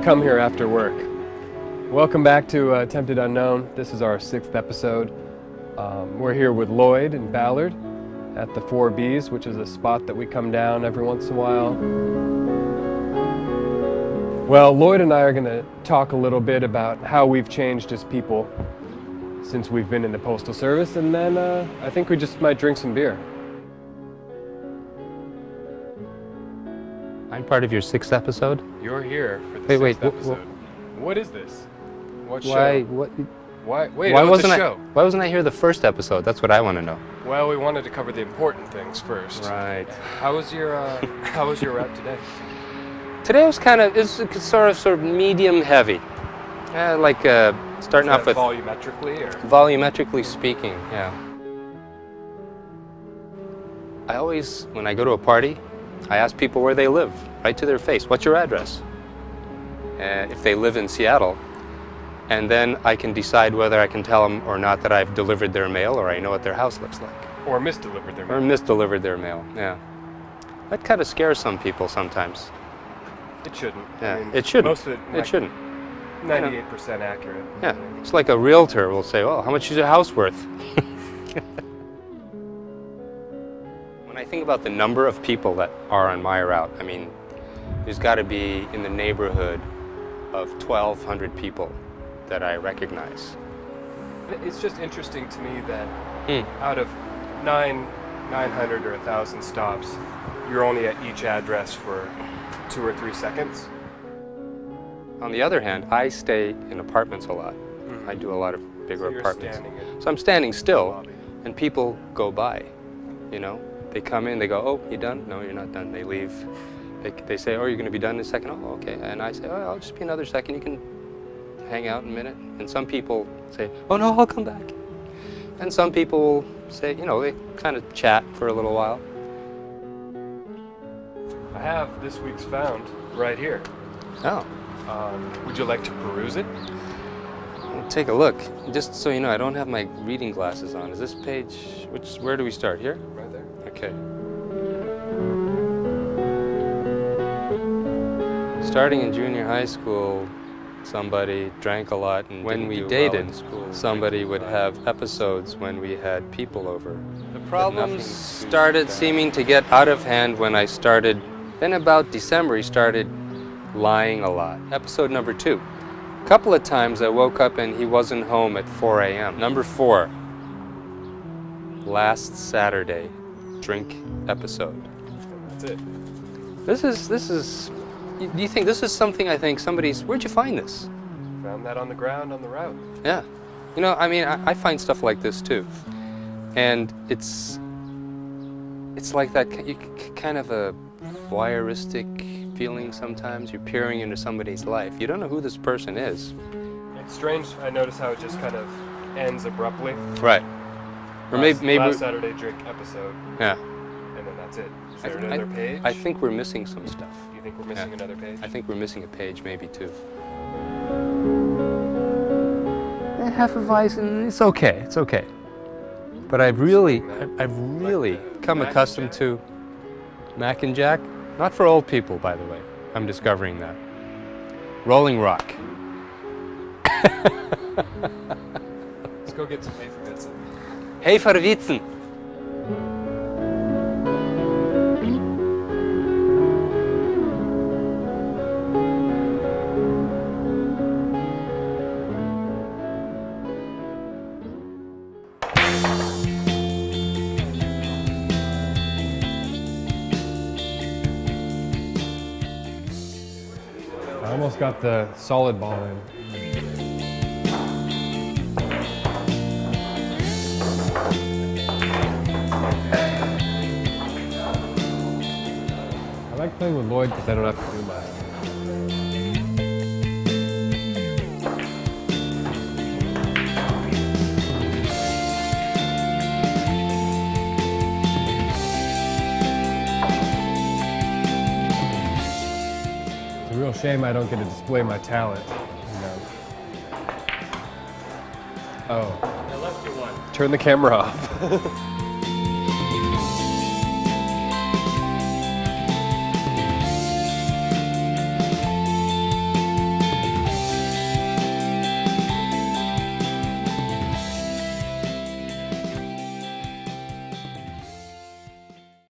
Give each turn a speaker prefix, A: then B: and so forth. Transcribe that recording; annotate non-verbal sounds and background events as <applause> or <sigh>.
A: don't come here after work. Welcome back to uh, Attempted Unknown. This is our sixth episode. Um, we're here with Lloyd and Ballard at the Four Bs, which is a spot that we come down every once in a while. Well, Lloyd and I are going to talk a little bit about how we've changed as people since we've been in the Postal Service, and then uh, I think we just might drink some beer.
B: I'm part of your sixth episode.
A: You're here for the
B: Wait, wait,
A: sixth
B: wh- wh-
A: what is this? What
B: Why?
A: show?
B: What?
A: Why? Wait,
B: why wasn't I? Why wasn't I here the first episode? That's what I want to know.
A: Well, we wanted to cover the important things first.
B: Right.
A: How was your uh, How was your rep today?
B: Today was kind of it's sort of sort of medium heavy, uh, like uh, starting off with
A: volumetrically or
B: volumetrically speaking. Yeah. I always, when I go to a party, I ask people where they live, right to their face. What's your address? Uh, if they live in Seattle, and then I can decide whether I can tell them or not that I've delivered their mail or I know what their house looks like.
A: or misdelivered their
B: Or misdelivered their mail, yeah. That kind of scares some people sometimes.
A: It shouldn't.
B: Yeah,
A: I mean,
B: it shouldn't.
A: Most of it,
B: It shouldn't.
A: Ninety-eight percent accurate.
B: Yeah, it's like a realtor will say, "Oh, how much is your house worth?" <laughs> when I think about the number of people that are on my route, I mean, there's got to be in the neighborhood of 1,200 people that I recognize.
A: It's just interesting to me that
B: Hmm.
A: out of nine, nine hundred or a thousand stops, you're only at each address for two or three seconds.
B: On the other hand, I stay in apartments a lot. I do a lot of bigger
A: So
B: apartments. So I'm standing still, and people go by. You know, they come in, they go, "Oh, you done? No, you're not done." They leave. They, they say, "Oh, you're going to be done in a second. Oh, okay. And I say, "Oh, I'll just be another second. You can hang out in a minute." And some people say, "Oh no, I'll come back." And some people say, you know, they kind of chat for a little while.
A: I have this week's found right here.
B: Oh,
A: Um, would you like to peruse it?
B: take a look. Just so you know, I don't have my reading glasses on. Is this page? Which? Where do we start? Here?
A: Right.
B: Okay. Starting in junior high school, somebody drank a lot, and when we dated, somebody would have episodes when we had people over. The problems started seeming to get out of hand when I started. Then about December, he started lying a lot. Episode number two. A couple of times I woke up and he wasn't home at 4 a.m. Number four. Last Saturday, drink episode.
A: That's it.
B: This is this is. Do you think this is something? I think somebody's. Where'd you find this?
A: Found that on the ground on the route.
B: Yeah, you know, I mean, I, I find stuff like this too, and it's it's like that you, kind of a voyeuristic feeling. Sometimes you're peering into somebody's life. You don't know who this person is.
A: It's strange. I notice how it just kind of ends abruptly.
B: Right. Or maybe
A: Last-
B: maybe.
A: last Saturday drink episode,
B: Yeah.
A: and then that's it. Is
B: I
A: there
B: th- I-
A: another page?
B: I think we're missing some stuff.
A: Do you think we're missing
B: Yeah.
A: another page?
B: I think we're missing a page, maybe two. Eh, half of ice, and it's okay. It's okay. But I've really, I've- I've really come
A: Mac
B: accustomed to Mac and Jack. Not for old people, by the way. I'm discovering that. Rolling Rock.
A: Let's go get some paper bits.
B: Hey, Verwitzen.
A: I almost got the solid ball in. Playing with Lloyd because I don't have to do much. It's a real shame I don't get to display my talent. You know. Oh.
B: I left you one.
A: Turn the camera off. <laughs>